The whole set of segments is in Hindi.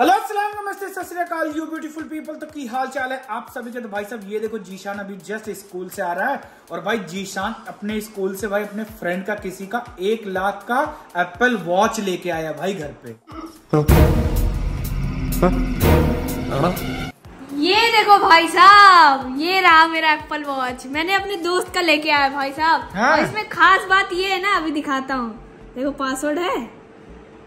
हेलो अस्सलाम नमस्ते सत यू ब्यूटीफुल पीपल तो की हाल चाल है आप सभी के? तो भाई साहब ये देखो जीशान अभी जस्ट स्कूल से आ रहा है और भाई जीशान अपने स्कूल से भाई अपने फ्रेंड का किसी का एक लाख का एप्पल वॉच लेके आया भाई घर पे। ये देखो भाई साहब ये रहा मेरा एप्पल वॉच मैंने अपने दोस्त का लेके आया भाई साहब। हाँ। और इसमें खास बात ये है ना अभी दिखाता हूँ। देखो पासवर्ड है।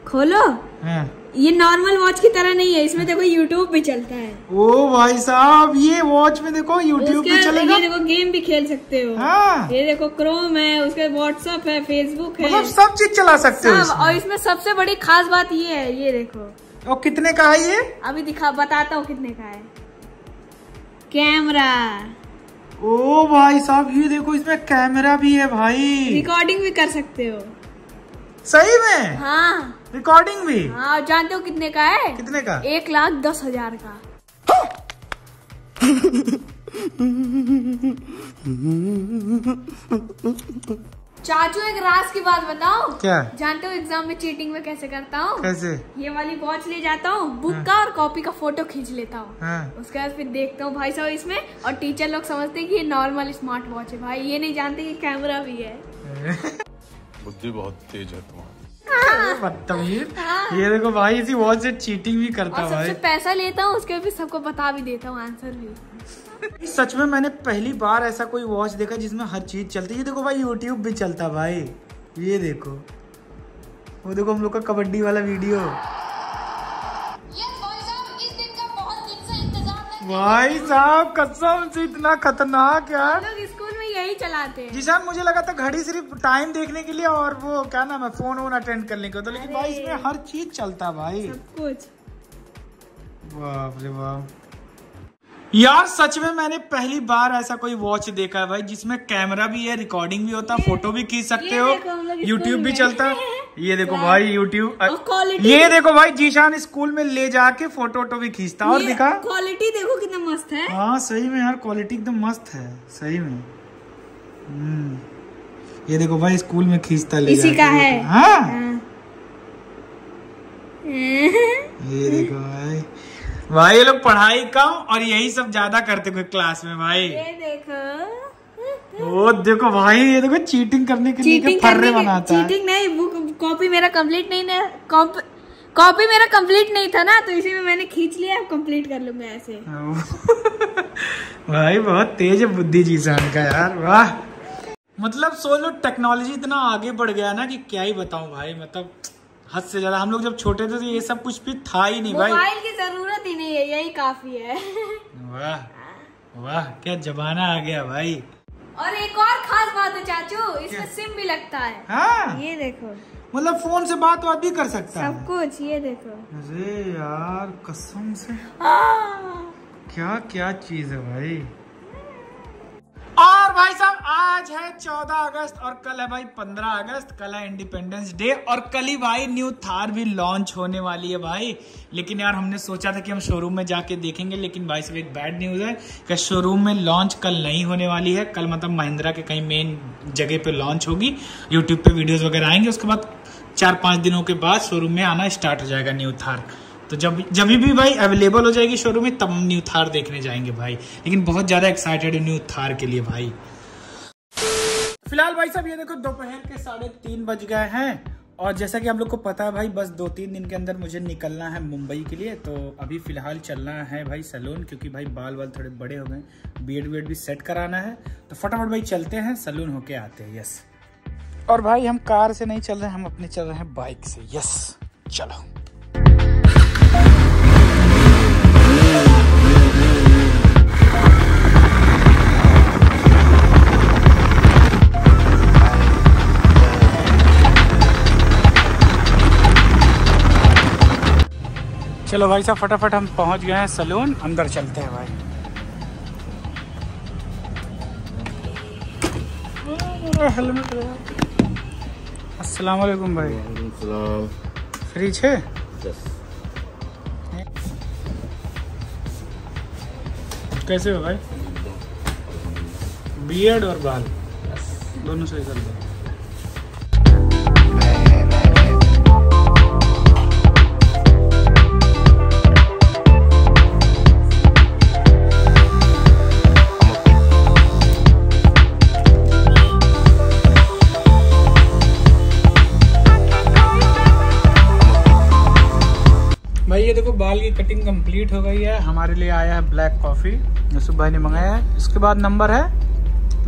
खोलो। हाँ। ये नॉर्मल वॉच की तरह नहीं है इसमें देखो यूट्यूब भी चलता है। ओ भाई साहब ये वॉच में देखो यूट्यूब पे चलेगा। देखो गेम भी खेल सकते हो। हाँ। ये देखो क्रोम है उसके व्हाट्सएप है फेसबुक है। मतलब सब चीज़ चला सकते हो इसमें। और इसमें सबसे बड़ी खास बात ये है ये देखो। और कितने का है ये? अभी दिखा बताता हूँ कितने का है। कैमरा ओ भाई साहब ये देखो इसमें कैमरा भी है भाई। रिकॉर्डिंग भी कर सकते हो। सही में? हाँ। रिकॉर्डिंग भी? हाँ जानते हो कितने का है? कितने का? एक लाख दस हज़ार का। चाचू एक राज की बात बताओ। क्या? जानते हो एग्ज़ाम में चीटिंग में कैसे करता हूँ? कैसे? ये वाली वॉच ले जाता हूँ बुक हाँ। का और कॉपी का फ़ोटो खींच लेता हूँ। हाँ। उसके बाद फिर देखता हूँ भाई साहब इसमें और टीचर लोग समझते हैं कि ये नॉर्मल स्मार्ट वॉच है। भाई ये नहीं जानते कि कैमरा भी है। बुद्धि बहुत तेज है तुम्हारी। बदतमीज। ये देखो भाई इसी वॉच से चीटिंग भी करता है भाई। पैसा लेता हूँ उसके भी सबको बता भी देता हूँ आंसर भी। सच में मैंने पहली बार ऐसा कोई वॉच देखा जिसमें हर चीज़ चलती है। ये देखो भाई यूट्यूब भी चलता भाई। ये देखो। वो देखो हम लोग का कबड्डी वाला वीडियो भाई साहब कसम से इतना खतरनाक यार। लोग स्कूल में यही चलाते हैं। जिसान मुझे लगा था घड़ी सिर्फ़ टाइम देखने के लिए और वो क्या नाम है फ़ोन वोन अटेंड करने के। तो लेकिन भाई इसमें हर चीज़ चलता भाई। सब कुछ। बाप रे बाप। यार सच में मैंने पहली बार ऐसा कोई वॉच देखा है भाई जिसमें कैमरा भी है रिकॉर्डिंग भी होता है फ़ोटो भी खींच सकते हो। यूट्यूब भी चलता। है ये देखो भाई यूट्यूब ये देखो भाई जीशान स्कूल में ले जाके फ़ोटो वोटो भी खींचता और दिखा। क्वालिटी देखो कितना मस्त है। हाँ सही में यार क्वालिटी एकदम मस्त है सही में। हम्म। ये देखो भाई स्कूल में खींचता ले इसी का है। हाँ। हाँ। ये देखो भाई। भाई ये लोग पढ़ाई कम और यही सब ज़्यादा करते हुए क्लास में भाई। ये देखो। वो देखो भाई ये देखो चीटिंग करने के लिए फर्रे बनाता है। चीटिंग नहीं बुक कॉपी मेरा कंप्लीट नहीं ना कॉपी मेरा कंप्लीट नहीं था ना तो इसी में मैंने खींच लिया अब कंप्लीट कर लूँगा ऐसे। भाई बहुत तेज बुद्धि जीसान का यार वाह। मतलब सोलो टेक्नोलॉजी इतना आगे बढ़ गया ना कि क्या ही बताऊँ भाई मतलब हद से ज़्यादा हम लोग जब छोटे थे तो ये सब कुछ भी था ही नहीं भाई। मोबाइल की ज़रूरत ही नहीं है यही काफ़ी है। वाह वाह क्या जमाना आ गया भाई। और एक और खास बात है चाचू इसमें सिम भी लगता है। हाँ। ये देखो। मतलब फ़ोन से बात बात भी कर सकता सब है। कुछ ये देखो। अरे यार कसम से। हाँ। क्या क्या चीज़ है भाई? और भाई साहब आज है 14 अगस्त और कल है भाई 15 अगस्त। कल है इंडिपेंडेंस डे और कल ही भाई न्यू थार भी लॉन्च होने वाली है भाई। लेकिन यार हमने सोचा था कि हम शोरूम में जाके देखेंगे लेकिन भाई साहब एक बैड न्यूज़ है कि शोरूम में लॉन्च कल नहीं होने वाली है। कल मतलब महिंद्रा के कहीं मेन जगह पे लॉन्च होगी। यूट्यूब पे वीडियोज़ वगैरह आएँगे उसके बाद चार पाँच दिनों के बाद शोरूम में आना स्टार्ट हो जाएगा न्यू थार। तो जब जब भी भाई अवेलेबल हो जाएगी शोरूम में, तब हम न्यू थार देखने जाएँगे भाई। लेकिन बहुत ज़्यादा एक्साइटेड है न्यू थार के लिए भाई। फ़िलहाल भाई साहब, ये देखो, दोपहर के साढ़े तीन बज गए हैं। और जैसा कि आप लोग को पता है भाई, बस दो तीन दिन के अंदर मुझे निकलना है मुंबई के लिए। तो अभी फ़िलहाल चलना है भाई सलून, क्योंकि भाई बाल बाल थोड़े बड़े हो गए बीएड वीएड भी सेट कराना है। तो फटाफट भाई चलते हैं, सलून होके आते हैं यस और भाई, हम कार से नहीं चल रहे, हम अपने चल रहे हैं बाइक से। यस चलो। चलो भाई साहब, फटाफट हम पहुँच गए हैं सलून, अंदर चलते हैं भाई। हेलमेट अस्सलाम वालेकुम भाई फ्री छे कैसे हो भाई? बियर्ड और बाल? दोनों सही कर दो देखो बाल की कटिंग कंप्लीट हो गई है। हमारे लिए आया है ब्लैक कॉफ़ी यूसुफ भाई ने मंगाया है। इसके बाद नंबर है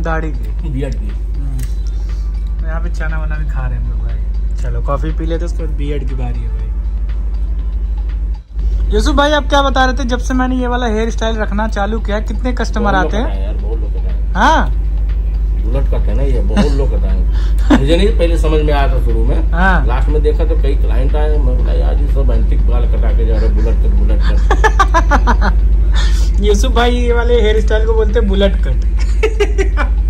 दाढ़ी की। बियड की। हम्म। यहाँ पे चना वना भी खा रहे हैं हम लोग भाई। चलो कॉफ़ी पी लेते उसके बाद बीएड की बारी है भाई। यूसुफ भाई आप क्या बता रहे थे? जब से मैंने ये वाला हेयर स्टाइल रखना चालू किया कितने कस्टमर आते हैं? हाँ। बुलेट कट है ना ये बहुत लोग बताएँगे मुझे नहीं पहले समझ में आया था शुरू में। हाँ। लास्ट में देखा तो कई क्लाइंट आए मैं बोला यार ये सब एंटिक बाल कटा के जा रहे bullet cut bullet cut Yusuf भाई ये वाले हेयर स्टाइल को बोलते हैं बुलेट कट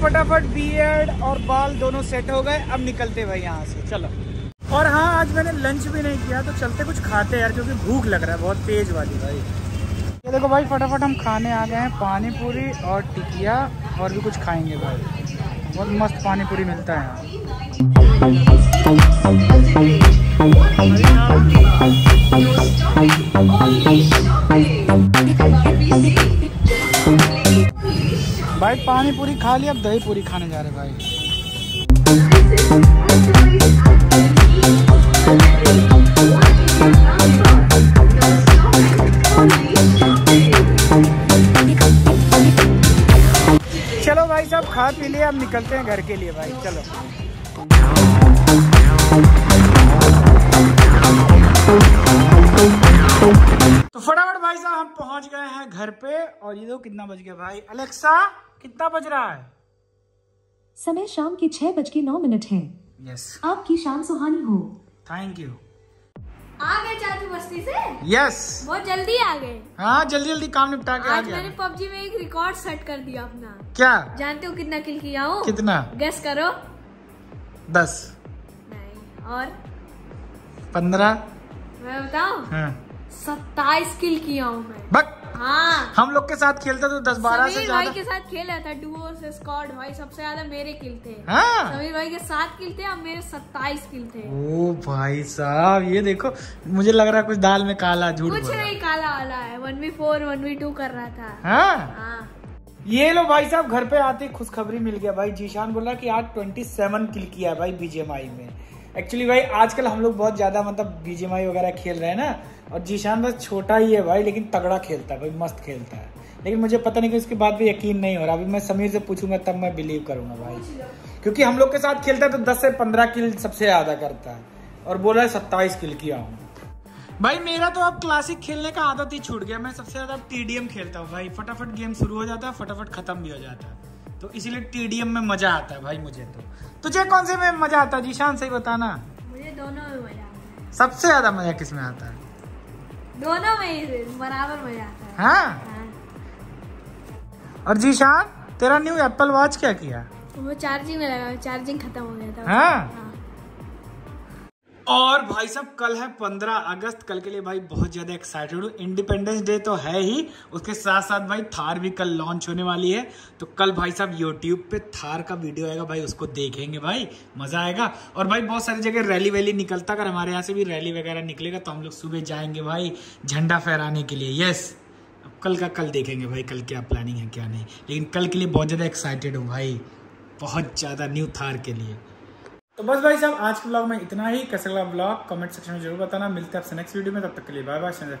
फटाफट बियर्ड और बाल दोनों सेट हो गए। अब निकलते भाई यहाँ से। चलो। और हाँ आज मैंने लंच भी नहीं किया तो चलते कुछ खाते यार, क्योंकि भूख लग रहा है, बहुत तेज वाली भाई। ये देखो भाई, फटाफट हम खाने आ गए हैं पानी पूरी और टिकिया, और भी कुछ खाएँगे भाई। बहुत मस्त पानी पूरी मिलता है भाई, पानी पूरी खा लिया अब दही पूरी खाने जा रहे भाई। चलो भाई साहब, खा पी लिए, अब निकलते हैं घर के लिए भाई, चलो। तो फटाफट भाई साहब, हम पहुँच गए हैं घर पे, और ये दो कितना बज गया भाई। अलेक्सा कितना बज रहा है? समय शाम के छह बज के नौ मिनट है। यस आपकी शाम सुहानी हो। थैंक यू आ गए चाचू बस्ती से? यस बहुत जल्दी आ गए। हाँ जल्दी जल्दी काम निपटा के आ आज मैंने पबजी में एक रिकॉर्ड सेट कर दिया अपना। क्या? जानते हो कितना किल किया हूँ? कितना? गेस करो। दस। नहीं और? पंद्रह। मैं बताऊँ? हाँ। सत्ताईस किल किया हूँ मैं। बक। हाँ। हम लोग के साथ खेलते तो दस बारह से भाई के साथ खेला था डुओ से भाई सबसे ज़्यादा मेरे किल थे। हाँ। समीर भाई के सात किल थे और मेरे सत्ताईस किल थे। ओ भाई साहब ये देखो मुझे लग रहा है कुछ दाल में काला झूठ कुछ। नहीं काला वाला है। One V four one V two कर रहा था। हाँ। हाँ। ये लो भाई साहब घर पे आते खुशखबरी मिल गया। भाई जीशान बोला कि आज 27 किल किया भाई बीजेएमआई में। एक्चुअली भाई, आजकल हम लोग बहुत ज़्यादा मतलब बीजेएमआई वगैरह खेल रहे हैं ना। और जीशान बस छोटा ही है भाई, लेकिन तगड़ा खेलता है भाई, मस्त खेलता है। लेकिन मुझे पता नहीं कि उसके बाद भी यकीन नहीं हो रहा। अभी मैं समीर से पूछूँगा, तब मैं बिलीव करूँगा भाई। क्योंकि हम लोग के साथ खेलता है तो दस से पंद्रह किल सबसे ज़्यादा करता है। और बोला है सत्ताईस किल किया हूँ। भाई, मेरा तो अब क्लासिक खेलने का आदत ही छूट गया। मैं सबसे ज़्यादा टीडीएम खेलता हूँ भाई। फटाफट गेम शुरू हो जाता है, फटाफट खत्म भी हो जाता है। तो इसीलिए टीडीएम में मज़ा आता है भाई मुझे तो। तुझे कौन से में मज़ा आता है? जीशान सही बताना। मुझे दोनों में मज़ा आता है। सबसे ज़्यादा मज़ा किसमें आता है? दोनों में ही बराबर मज़ा आता है। हाँ? हाँ। और जीशान तेरा न्यू एप्पल वॉच क्या किया? वो चार्जिंग में लगा चार्जिंग खत्म हो गया था। हाँ? हाँ। और भाई साहब, कल है 15 अगस्त। कल के लिए भाई बहुत ज़्यादा एक्साइटेड हूँ। इंडिपेंडेंस डे तो है ही। उसके साथ साथ भाई थार भी कल लॉन्च होने वाली है। तो कल भाई साहब यूट्यूब पे थार का वीडियो आएगा। भाई उसको देखेंगे भाई। मज़ा आएगा। और भाई बहुत सारी जगह रैली वैली निकलता। अगर हमारे यहाँ से भी रैली वगैरह निकलेगा तो हम लोग सुबह जाएँगे भाई झंडा फहराने के लिए। यस अब कल का कल देखेंगे भाई, कल क्या प्लानिंग है, क्या नहीं। लेकिन कल के लिए बहुत ज़्यादा एक्साइटेड हूँ भाई। बहुत ज़्यादा न्यू थार के लिए। तो बस भाई साहब, आज के ब्लॉग में इतना ही। कैसे लगा ब्लॉग कमेंट सेक्शन में ज़रूर बताना। मिलते हैं आपसे नेक्स्ट वीडियो में। तब तक के लिए बाय बाय ब्लॉग बाय